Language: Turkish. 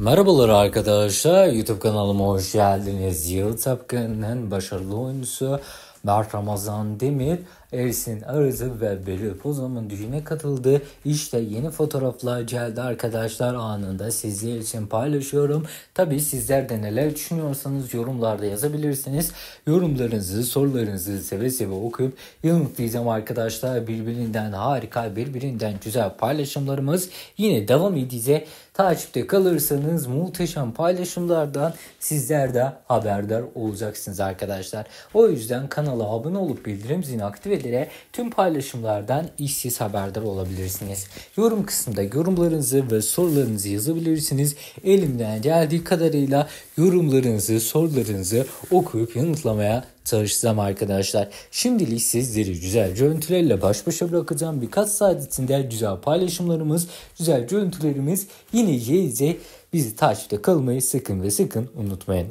Merhabalar arkadaşlar. YouTube kanalıma hoş geldiniz. Yıl Tapkan'ın başarılı oyuncusu Mert Ramazan Demir, Ersin Arızı ve Beri Pozam'ın düğüne katıldı. İşte yeni fotoğraflar geldi arkadaşlar anında sizler için paylaşıyorum. Tabi sizler de neler düşünüyorsanız yorumlarda yazabilirsiniz. Yorumlarınızı, sorularınızı seve seve okuyup yanıtlayacağım arkadaşlar. Birbirinden harika, birbirinden güzel paylaşımlarımız yine devam edecek. Takipte kalırsanız muhteşem paylaşımlardan sizler de haberdar olacaksınız arkadaşlar. O yüzden kanala abone olup bildirim zilini aktif ederek tüm paylaşımlardan işsiz haberdar olabilirsiniz. Yorum kısmında yorumlarınızı ve sorularınızı yazabilirsiniz. Elimden geldiği kadarıyla yorumlarınızı, sorularınızı okuyup yanıtlamaya çalışacağım arkadaşlar. Şimdilik sizleri güzel görüntülerle baş başa bırakacağım. Birkaç saat içinde güzel paylaşımlarımız, güzel görüntülerimiz yine gelecek. Bizi takipte kalmayı sakın ve sakın unutmayın.